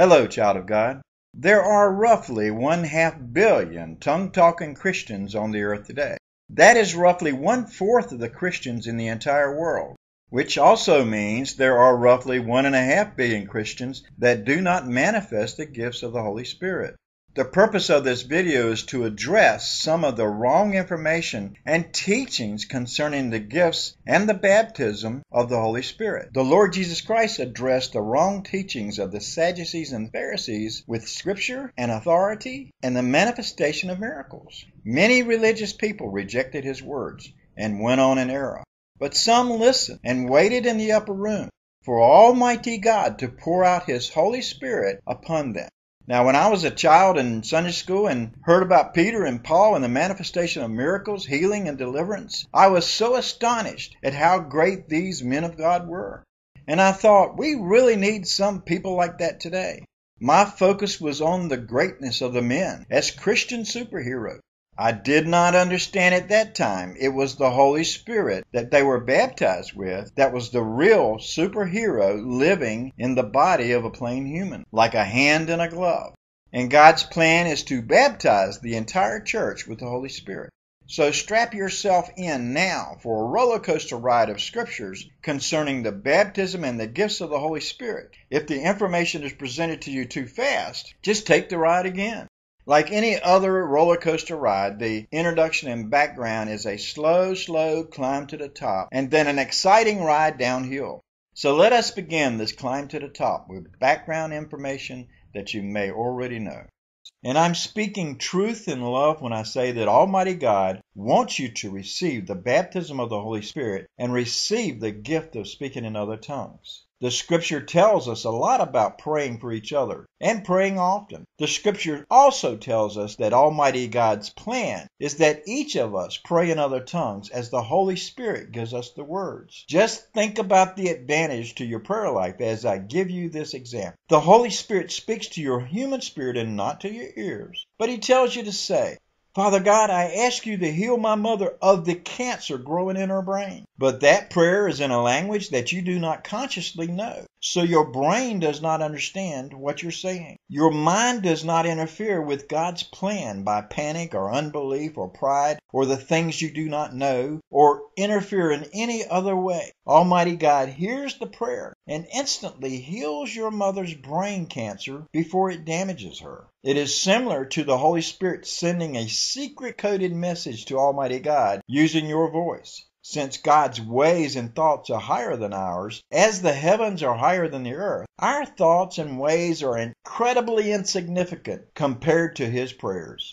Hello, child of God. There are roughly one half billion tongue talking Christians on the earth today. That is roughly one fourth of the Christians in the entire world, which also means there are roughly one and a half billion Christians that do not manifest the gifts of the Holy Spirit. The purpose of this video is to address some of the wrong information and teachings concerning the gifts and the baptism of the Holy Spirit. The Lord Jesus Christ addressed the wrong teachings of the Sadducees and Pharisees with scripture and authority and the manifestation of miracles. Many religious people rejected his words and went on in error. But some listened and waited in the upper room for Almighty God to pour out His Holy Spirit upon them. Now, when I was a child in Sunday school and heard about Peter and Paul and the manifestation of miracles, healing, and deliverance, I was so astonished at how great these men of God were. And I thought, we really need some people like that today. My focus was on the greatness of the men as Christian superheroes. I did not understand at that time it was the Holy Spirit that they were baptized with that was the real superhero living in the body of a plain human, like a hand in a glove. And God's plan is to baptize the entire church with the Holy Spirit. So strap yourself in now for a roller coaster ride of scriptures concerning the baptism and the gifts of the Holy Spirit. If the information is presented to you too fast, just take the ride again. Like any other roller coaster ride, the introduction and background is a slow, slow climb to the top and then an exciting ride downhill. So let us begin this climb to the top with background information that you may already know. And I'm speaking truth in love when I say that Almighty God wants you to receive the baptism of the Holy Spirit and receive the gift of speaking in other tongues. The scripture tells us a lot about praying for each other and praying often. The scripture also tells us that Almighty God's plan is that each of us pray in other tongues as the Holy Spirit gives us the words. Just think about the advantage to your prayer life as I give you this example. The Holy Spirit speaks to your human spirit and not to your ears, but He tells you to say, Father God, I ask you to heal my mother of the cancer growing in her brain. But that prayer is in a language that you do not consciously know. So your brain does not understand what you're saying. Your mind does not interfere with God's plan by panic or unbelief or pride or the things you do not know or interfere in any other way. Almighty God hears the prayer and instantly heals your mother's brain cancer before it damages her. It is similar to the Holy Spirit sending a secret coded message to Almighty God using your voice. Since God's ways and thoughts are higher than ours, as the heavens are higher than the earth, our thoughts and ways are incredibly insignificant compared to His prayers.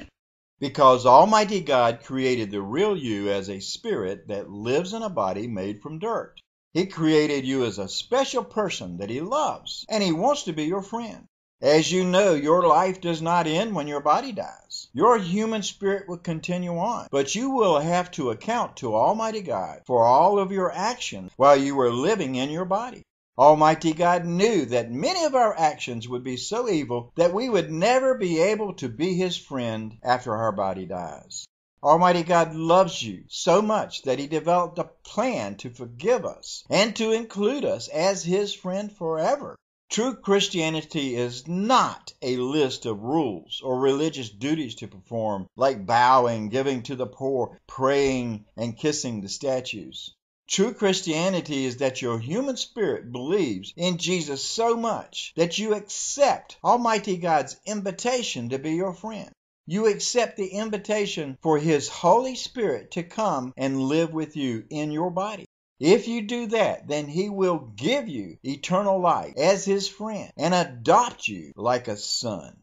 Because Almighty God created the real you as a spirit that lives in a body made from dirt. He created you as a special person that He loves, and He wants to be your friend. As you know, your life does not end when your body dies. Your human spirit will continue on, but you will have to account to Almighty God for all of your actions while you were living in your body. Almighty God knew that many of our actions would be so evil that we would never be able to be His friend after our body dies. Almighty God loves you so much that He developed a plan to forgive us and to include us as His friend forever. True Christianity is not a list of rules or religious duties to perform, like bowing, giving to the poor, praying, and kissing the statues. True Christianity is that your human spirit believes in Jesus so much that you accept Almighty God's invitation to be your friend. You accept the invitation for His Holy Spirit to come and live with you in your body. If you do that, then he will give you eternal life as his friend and adopt you like a son.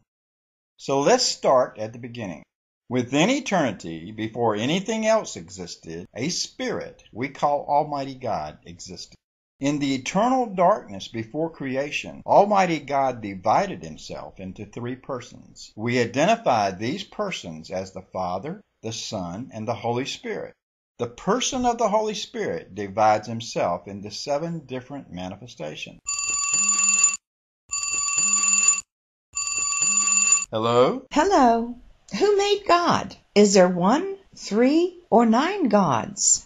So let's start at the beginning. Within eternity, before anything else existed, a spirit we call Almighty God existed. In the eternal darkness before creation, Almighty God divided himself into three persons. We identify these persons as the Father, the Son, and the Holy Spirit. The person of the Holy Spirit divides himself into seven different manifestations. Hello? Hello. Who made God? Is there one, three, or nine gods?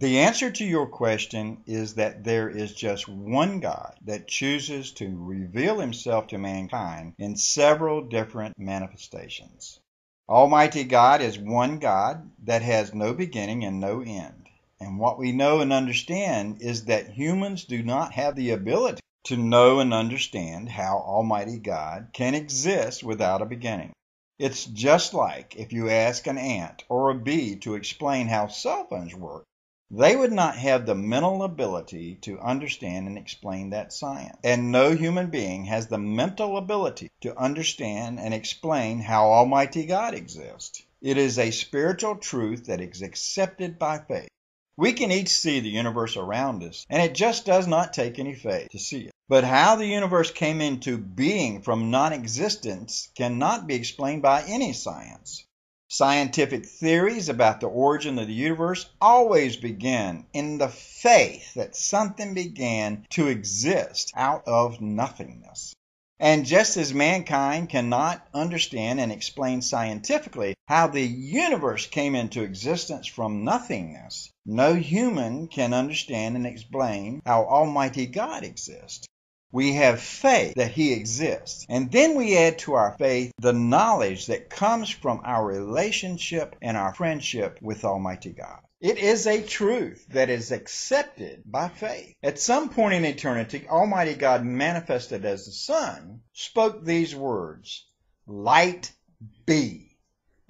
The answer to your question is that there is just one God that chooses to reveal himself to mankind in several different manifestations. Almighty God is one God that has no beginning and no end. And what we know and understand is that humans do not have the ability to know and understand how Almighty God can exist without a beginning. It's just like if you ask an ant or a bee to explain how cell phones work, they would not have the mental ability to understand and explain that science. And no human being has the mental ability to understand and explain how Almighty God exists. It is a spiritual truth that is accepted by faith. We can each see the universe around us, and it just does not take any faith to see it. But how the universe came into being from non existence cannot be explained by any science. Scientific theories about the origin of the universe always begin in the faith that something began to exist out of nothingness. And just as mankind cannot understand and explain scientifically how the universe came into existence from nothingness, no human can understand and explain how Almighty God exists. We have faith that He exists. And then we add to our faith the knowledge that comes from our relationship and our friendship with Almighty God. It is a truth that is accepted by faith. At some point in eternity, Almighty God manifested as the Son spoke these words, Light be.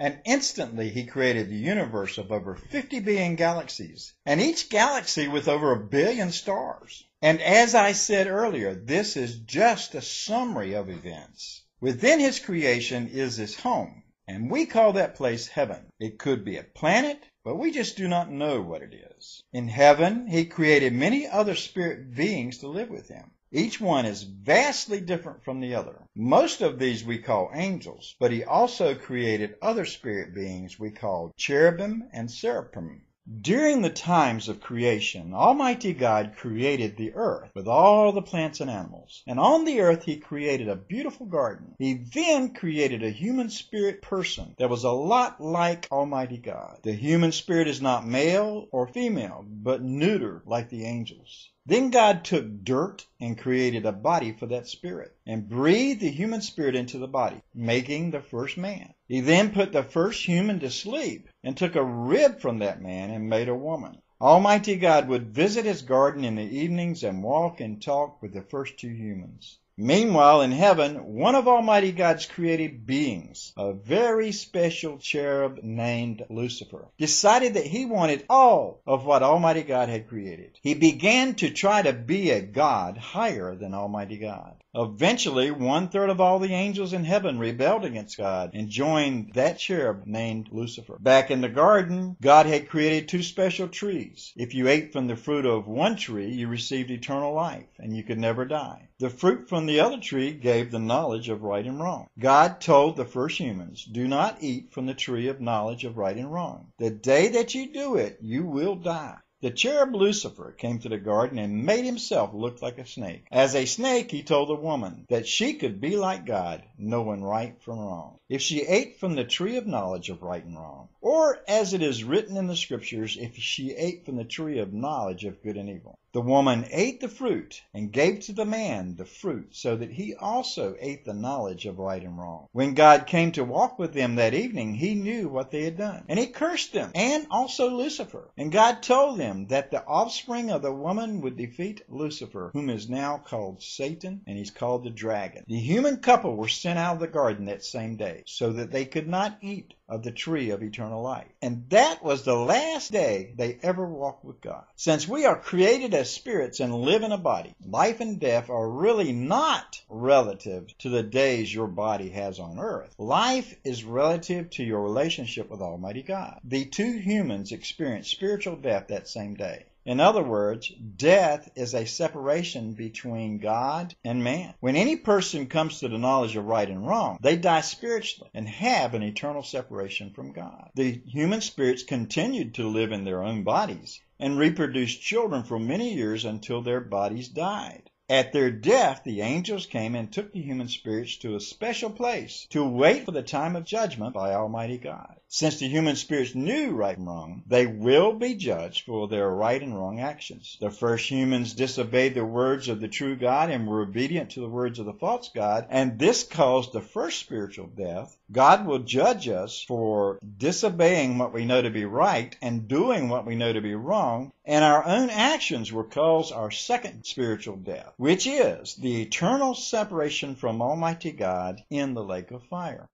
And instantly he created the universe of over 50 billion galaxies, and each galaxy with over a billion stars. And as I said earlier, this is just a summary of events. Within his creation is his home, and we call that place heaven. It could be a planet, but we just do not know what it is. In heaven, he created many other spirit beings to live with him. Each one is vastly different from the other. Most of these we call angels, but he also created other spirit beings we call cherubim and seraphim. During the times of creation, Almighty God created the earth with all the plants and animals. And on the earth he created a beautiful garden. He then created a human spirit person that was a lot like Almighty God. The human spirit is not male or female, but neuter like the angels. Then God took dirt and created a body for that spirit and breathed the human spirit into the body, making the first man. He then put the first human to sleep and took a rib from that man and made a woman. Almighty God would visit his garden in the evenings and walk and talk with the first two humans. Meanwhile, in heaven, one of Almighty God's created beings, a very special cherub named Lucifer, decided that he wanted all of what Almighty God had created. He began to try to be a God higher than Almighty God. Eventually, one third of all the angels in heaven rebelled against God and joined that cherub named Lucifer. Back in the garden, God had created two special trees. If you ate from the fruit of one tree, you received eternal life and you could never die. The fruit from the other tree gave the knowledge of right and wrong. God told the first humans, do not eat from the tree of knowledge of right and wrong. The day that you do it, you will die. The cherub Lucifer came to the garden and made himself look like a snake. As a snake, he told the woman that she could be like God, knowing right from wrong, if she ate from the tree of knowledge of right and wrong. Or, as it is written in the scriptures, if she ate from the tree of knowledge of good and evil. The woman ate the fruit and gave to the man the fruit so that he also ate the knowledge of right and wrong. When God came to walk with them that evening, he knew what they had done. And he cursed them and also Lucifer. And God told them that the offspring of the woman would defeat Lucifer, whom is now called Satan and he's called the dragon. The human couple were sent out of the garden that same day so that they could not eat of the tree of eternal life. And that was the last day they ever walked with God. Since we are created as spirits and live in a body, life and death are really not relative to the days your body has on earth. Life is relative to your relationship with Almighty God. The two humans experienced spiritual death that same day. In other words, death is a separation between God and man. When any person comes to the knowledge of right and wrong, they die spiritually and have an eternal separation from God. The human spirits continued to live in their own bodies and reproduced children for many years until their bodies died. At their death, the angels came and took the human spirits to a special place to wait for the time of judgment by Almighty God. Since the human spirits knew right and wrong, they will be judged for their right and wrong actions. The first humans disobeyed the words of the true God and were obedient to the words of the false God, and this caused the first spiritual death. God will judge us for disobeying what we know to be right and doing what we know to be wrong, and our own actions will cause our second spiritual death, which is the eternal separation from Almighty God in the lake of fire.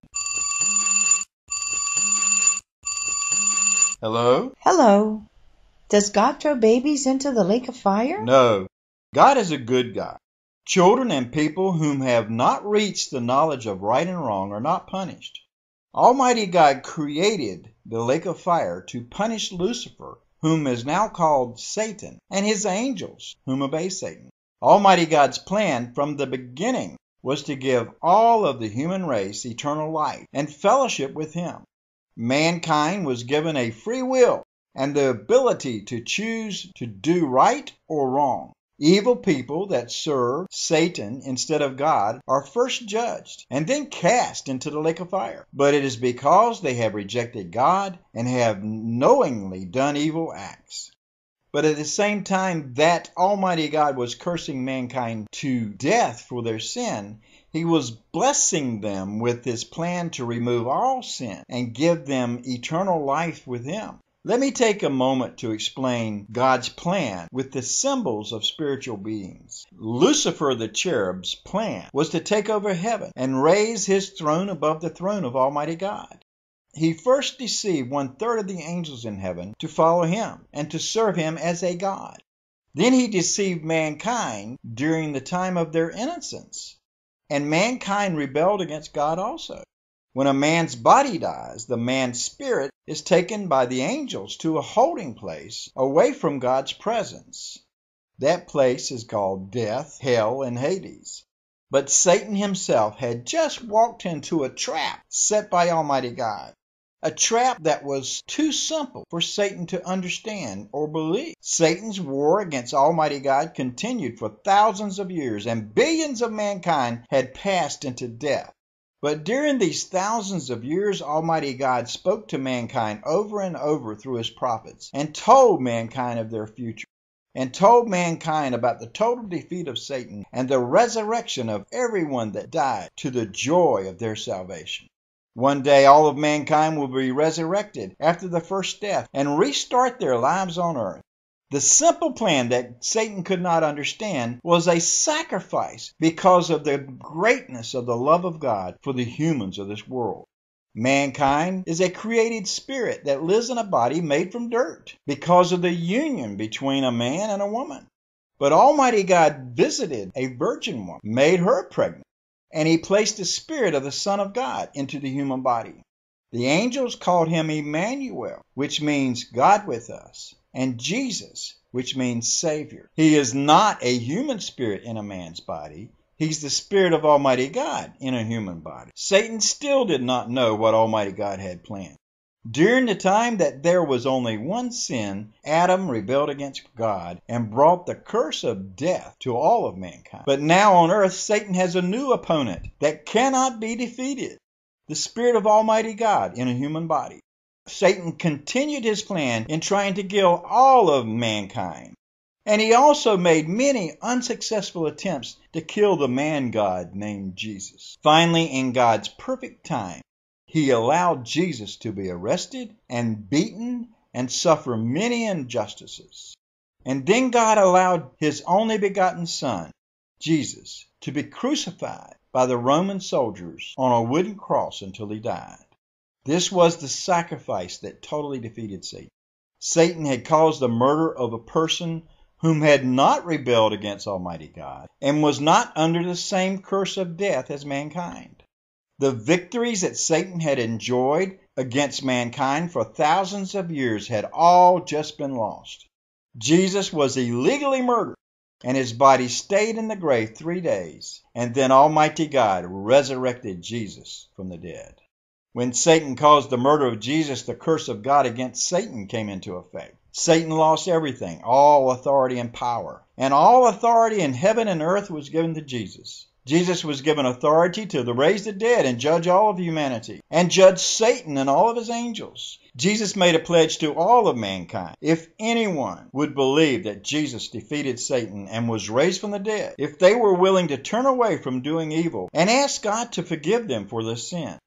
Hello? Hello. Does God throw babies into the lake of fire? No. God is a good God. Children and people whom have not reached the knowledge of right and wrong are not punished. Almighty God created the lake of fire to punish Lucifer, whom is now called Satan, and his angels, whom obey Satan. Almighty God's plan from the beginning was to give all of the human race eternal life and fellowship with Him. Mankind was given a free will and the ability to choose to do right or wrong. Evil people that serve Satan instead of God are first judged and then cast into the lake of fire. But it is because they have rejected God and have knowingly done evil acts. But at the same time that Almighty God was cursing mankind to death for their sin, he was blessing them with his plan to remove all sin and give them eternal life with him. Let me take a moment to explain God's plan with the symbols of spiritual beings. Lucifer the cherub's plan was to take over heaven and raise his throne above the throne of Almighty God. He first deceived one third of the angels in heaven to follow him and to serve him as a God. Then he deceived mankind during the time of their innocence and mankind rebelled against God also. When a man's body dies, the man's spirit is taken by the angels to a holding place away from God's presence. That place is called death, hell, and Hades. But Satan himself had just walked into a trap set by Almighty God a trap that was too simple for Satan to understand or believe. Satan's war against Almighty God continued for thousands of years, and billions of mankind had passed into death. But during these thousands of years, Almighty God spoke to mankind over and over through his prophets and told mankind of their future and told mankind about the total defeat of Satan and the resurrection of everyone that died to the joy of their salvation. One day all of mankind will be resurrected after the first death and restart their lives on earth. The simple plan that Satan could not understand was a sacrifice because of the greatness of the love of God for the humans of this world. Mankind is a created spirit that lives in a body made from dirt because of the union between a man and a woman. But Almighty God visited a virgin woman, made her pregnant, and he placed the spirit of the Son of God into the human body. The angels called him Emmanuel, which means God with us, and Jesus, which means Savior. He is not a human spirit in a man's body. He's the Spirit of Almighty God in a human body. Satan still did not know what Almighty God had planned. During the time that there was only one sin, Adam rebelled against God and brought the curse of death to all of mankind. But now on earth, Satan has a new opponent that cannot be defeated the Spirit of Almighty God in a human body. Satan continued his plan in trying to kill all of mankind. And he also made many unsuccessful attempts to kill the man God named Jesus. Finally, in God's perfect time, he allowed Jesus to be arrested and beaten and suffer many injustices. And then God allowed his only begotten Son, Jesus, to be crucified by the Roman soldiers on a wooden cross until he died. This was the sacrifice that totally defeated Satan. Satan had caused the murder of a person whom had not rebelled against Almighty God and was not under the same curse of death as mankind. The victories that Satan had enjoyed against mankind for thousands of years had all just been lost. Jesus was illegally murdered, and his body stayed in the grave three days, and then Almighty God resurrected Jesus from the dead. When Satan caused the murder of Jesus, the curse of God against Satan came into effect. Satan lost everything, all authority and power. and all authority in heaven and earth was given to Jesus. Jesus was given authority to raise the dead and judge all of humanity, and judge Satan and all of his angels. Jesus made a pledge to all of mankind. If anyone would believe that Jesus defeated Satan and was raised from the dead, if they were willing to turn away from doing evil and ask God to forgive them for their sin,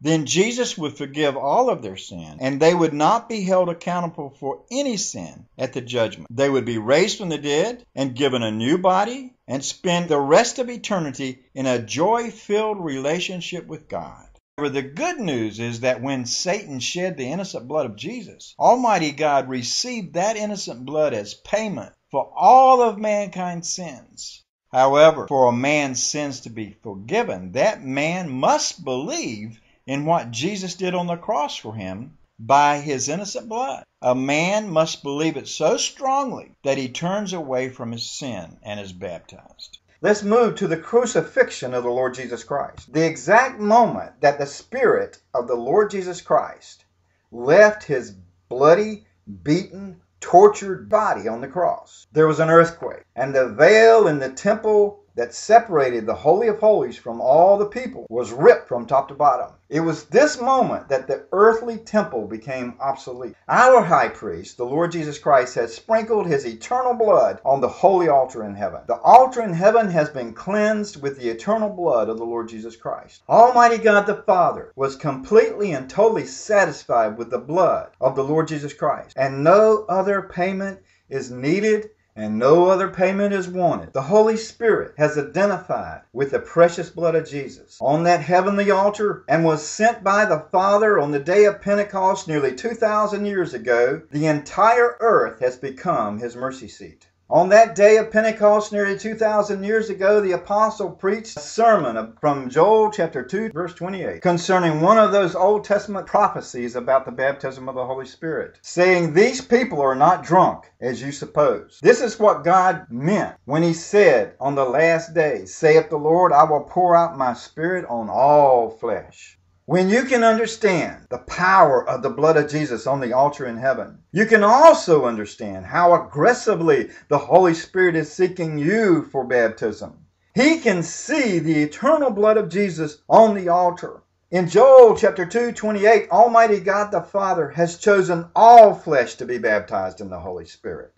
then Jesus would forgive all of their sin, and they would not be held accountable for any sin at the judgment. They would be raised from the dead and given a new body and spend the rest of eternity in a joy filled relationship with God. However, the good news is that when Satan shed the innocent blood of Jesus, Almighty God received that innocent blood as payment for all of mankind's sins. However, for a man's sins to be forgiven, that man must believe in what Jesus did on the cross for him by his innocent blood. A man must believe it so strongly that he turns away from his sin and is baptized. Let's move to the crucifixion of the Lord Jesus Christ. The exact moment that the Spirit of the Lord Jesus Christ left his bloody, beaten, tortured body on the cross, there was an earthquake, and the veil in the temple that separated the Holy of Holies from all the people was ripped from top to bottom. It was this moment that the earthly temple became obsolete. Our high priest, the Lord Jesus Christ, has sprinkled his eternal blood on the holy altar in heaven. The altar in heaven has been cleansed with the eternal blood of the Lord Jesus Christ. Almighty God the Father was completely and totally satisfied with the blood of the Lord Jesus Christ, and no other payment is needed and no other payment is wanted. The Holy Spirit has identified with the precious blood of Jesus on that heavenly altar and was sent by the Father on the day of Pentecost nearly 2,000 years ago. The entire earth has become his mercy seat. On that day of Pentecost, nearly 2,000 years ago, the apostle preached a sermon from Joel chapter 2, verse 28, concerning one of those Old Testament prophecies about the baptism of the Holy Spirit, saying, These people are not drunk, as you suppose. This is what God meant when he said, On the last day, saith the Lord, I will pour out my spirit on all flesh. When you can understand the power of the blood of Jesus on the altar in heaven, you can also understand how aggressively the Holy Spirit is seeking you for baptism. He can see the eternal blood of Jesus on the altar. In Joel chapter 2, 28, Almighty God the Father has chosen all flesh to be baptized in the Holy Spirit.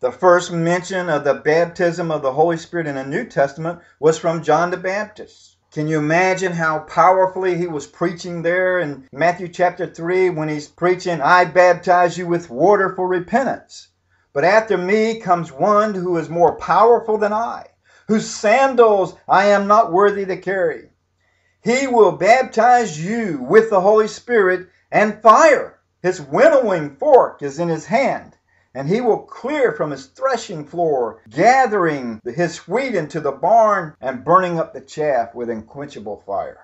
The first mention of the baptism of the Holy Spirit in the New Testament was from John the Baptist. Can you imagine how powerfully he was preaching there in Matthew chapter 3 when he's preaching, I baptize you with water for repentance. But after me comes one who is more powerful than I, whose sandals I am not worthy to carry. He will baptize you with the Holy Spirit and fire. His winnowing fork is in his hand and he will clear from his threshing floor, gathering his wheat into the barn and burning up the chaff with unquenchable fire.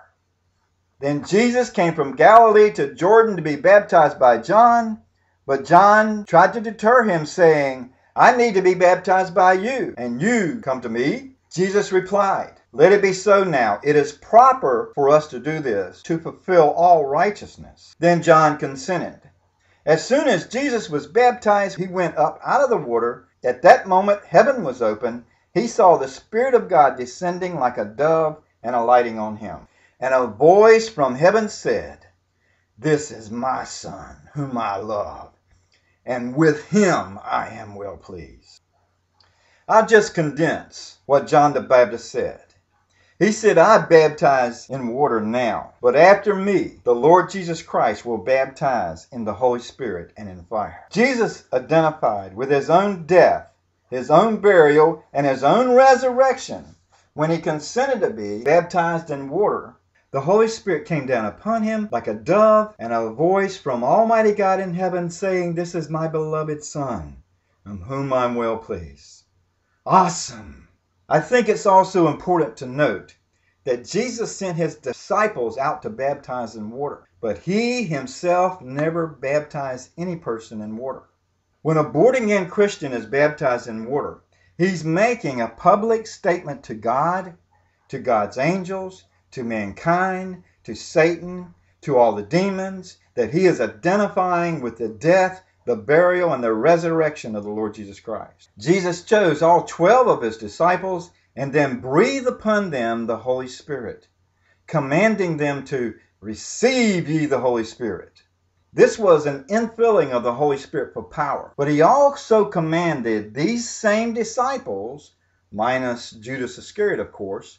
Then Jesus came from Galilee to Jordan to be baptized by John, but John tried to deter him, saying, I need to be baptized by you, and you come to me? Jesus replied, Let it be so now. It is proper for us to do this, to fulfill all righteousness. Then John consented. As soon as Jesus was baptized, he went up out of the water. At that moment, heaven was open. He saw the Spirit of God descending like a dove and alighting on him. And a voice from heaven said, This is my Son, whom I love, and with him I am well pleased. I'll just condense what John the Baptist said. He said, I baptize in water now, but after me, the Lord Jesus Christ will baptize in the Holy Spirit and in fire. Jesus identified with his own death, his own burial, and his own resurrection when he consented to be baptized in water. The Holy Spirit came down upon him like a dove, and a voice from Almighty God in heaven saying, This is my beloved Son, in whom I'm well pleased. Awesome! I think it's also important to note that Jesus sent his disciples out to baptize in water, but he himself never baptized any person in water. When a born again Christian is baptized in water, he's making a public statement to God, to God's angels, to mankind, to Satan, to all the demons, that he is identifying with the death, the burial, and the resurrection of the Lord Jesus Christ. Jesus chose all 12 of his disciples and then breathed upon them the Holy Spirit, commanding them to receive ye the Holy Spirit. This was an infilling of the Holy Spirit for power. But he also commanded these same disciples, minus Judas Iscariot, of course,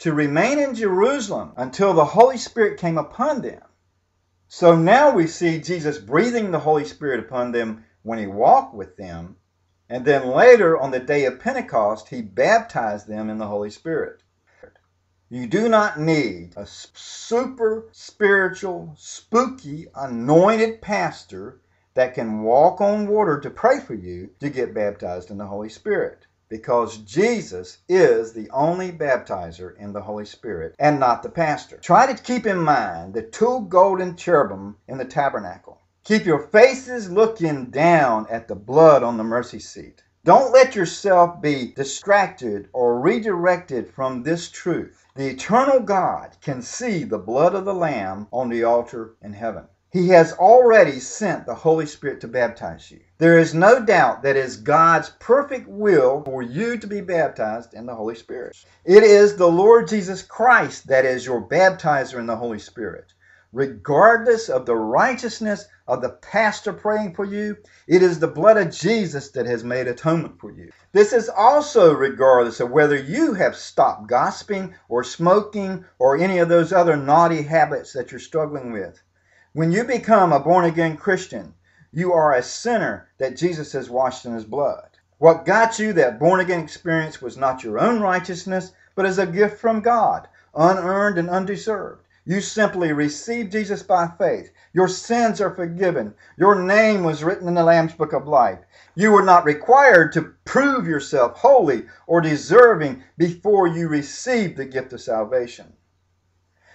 to remain in Jerusalem until the Holy Spirit came upon them. So now we see Jesus breathing the Holy Spirit upon them when he walked with them, and then later on the day of Pentecost, he baptized them in the Holy Spirit. You do not need a super spiritual, spooky, anointed pastor that can walk on water to pray for you to get baptized in the Holy Spirit. Because Jesus is the only baptizer in the Holy Spirit and not the pastor. Try to keep in mind the two golden cherubim in the tabernacle. Keep your faces looking down at the blood on the mercy seat. Don't let yourself be distracted or redirected from this truth. The eternal God can see the blood of the Lamb on the altar in heaven. He has already sent the Holy Spirit to baptize you. There is no doubt that it is God's perfect will for you to be baptized in the Holy Spirit. It is the Lord Jesus Christ that is your baptizer in the Holy Spirit regardless of the righteousness of the pastor praying for you, it is the blood of Jesus that has made atonement for you. This is also regardless of whether you have stopped gossiping or smoking or any of those other naughty habits that you're struggling with. When you become a born again Christian, you are a sinner that Jesus has washed in his blood. What got you that born again experience was not your own righteousness, but as a gift from God, unearned and undeserved. You simply received Jesus by faith. Your sins are forgiven. Your name was written in the Lamb's Book of Life. You were not required to prove yourself holy or deserving before you received the gift of salvation.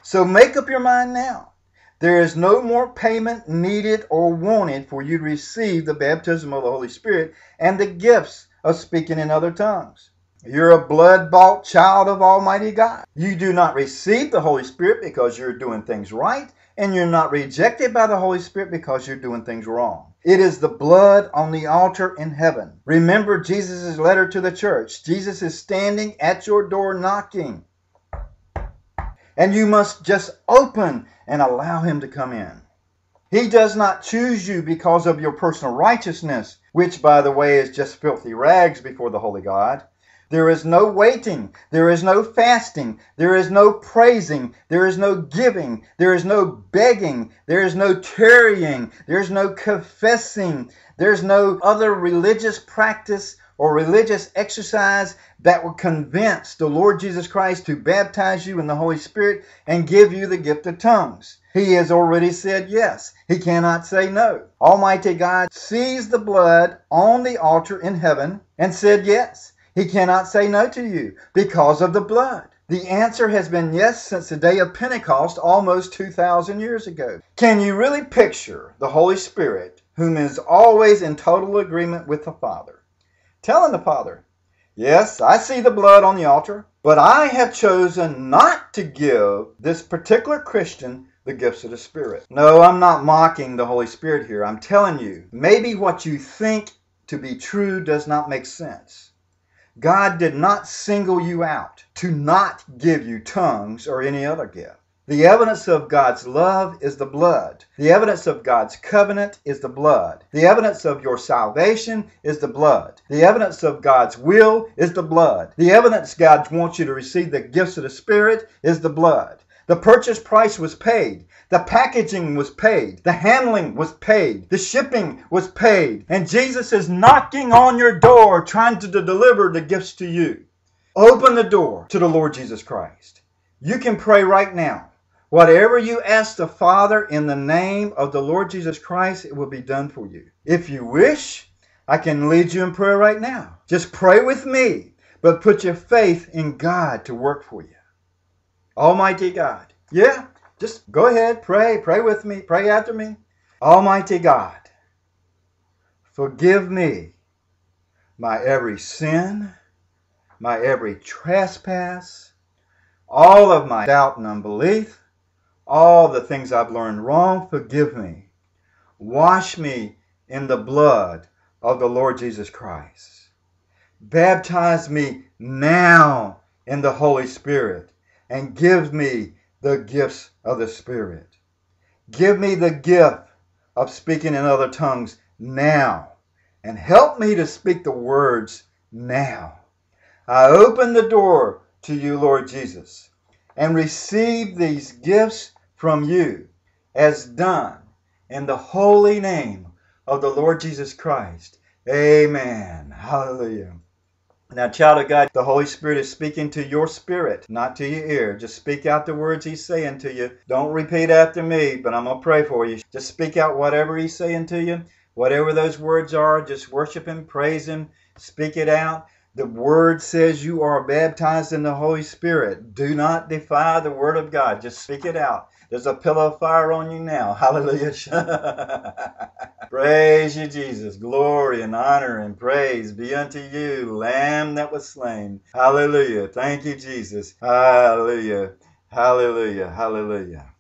So make up your mind now. There is no more payment needed or wanted for you to receive the baptism of the Holy Spirit and the gifts of speaking in other tongues. You're a blood bought child of Almighty God. You do not receive the Holy Spirit because you're doing things right, and you're not rejected by the Holy Spirit because you're doing things wrong. It is the blood on the altar in heaven. Remember Jesus' letter to the church. Jesus is standing at your door knocking. And you must just open and allow him to come in. He does not choose you because of your personal righteousness, which, by the way, is just filthy rags before the Holy God. There is no waiting. There is no fasting. There is no praising. There is no giving. There is no begging. There is no tarrying. There is no confessing. There's no other religious practice or religious exercise that will convince the Lord Jesus Christ to baptize you in the Holy Spirit and give you the gift of tongues. He has already said yes. He cannot say no. Almighty God sees the blood on the altar in heaven and said yes. He cannot say no to you because of the blood. The answer has been yes since the day of Pentecost almost 2,000 years ago. Can you really picture the Holy Spirit, whom is always in total agreement with the Father, telling the Father, Yes, I see the blood on the altar, but I have chosen not to give this particular Christian the gifts of the Spirit. No, I'm not mocking the Holy Spirit here. I'm telling you, maybe what you think to be true does not make sense. God did not single you out to not give you tongues or any other gift. The evidence of God's love is the blood. The evidence of God's covenant is the blood. The evidence of your salvation is the blood. The evidence of God's will is the blood. The evidence God wants you to receive the gifts of the Spirit is the blood. The purchase price was paid. The packaging was paid. The handling was paid. The shipping was paid. And Jesus is knocking on your door trying to deliver the gifts to you. Open the door to the Lord Jesus Christ. You can pray right now. Whatever you ask the Father in the name of the Lord Jesus Christ, it will be done for you. If you wish, I can lead you in prayer right now. Just pray with me, but put your faith in God to work for you. Almighty God. Yeah, just go ahead, pray, pray with me, pray after me. Almighty God, forgive me my every sin, my every trespass, all of my doubt and unbelief, all the things I've learned wrong, forgive me. Wash me in the blood of the Lord Jesus Christ. Baptize me now in the Holy Spirit and give me the gifts of the Spirit. Give me the gift of speaking in other tongues now and help me to speak the words now. I open the door to you, Lord Jesus, and receive these gifts from you as done in the holy name of the Lord Jesus Christ. Amen. Hallelujah. Now, child of God, the Holy Spirit is speaking to your spirit, not to your ear. Just speak out the words He's saying to you. Don't repeat after me, but I'm going to pray for you. Just speak out whatever He's saying to you. Whatever those words are, just worship Him, praise Him, speak it out. The Word says you are baptized in the Holy Spirit. Do not defy the Word of God. Just speak it out. There's a pillar of fire on you now. Hallelujah. praise you, Jesus. Glory and honor and praise be unto you, Lamb that was slain. Hallelujah. Thank you, Jesus. Hallelujah. Hallelujah. Hallelujah.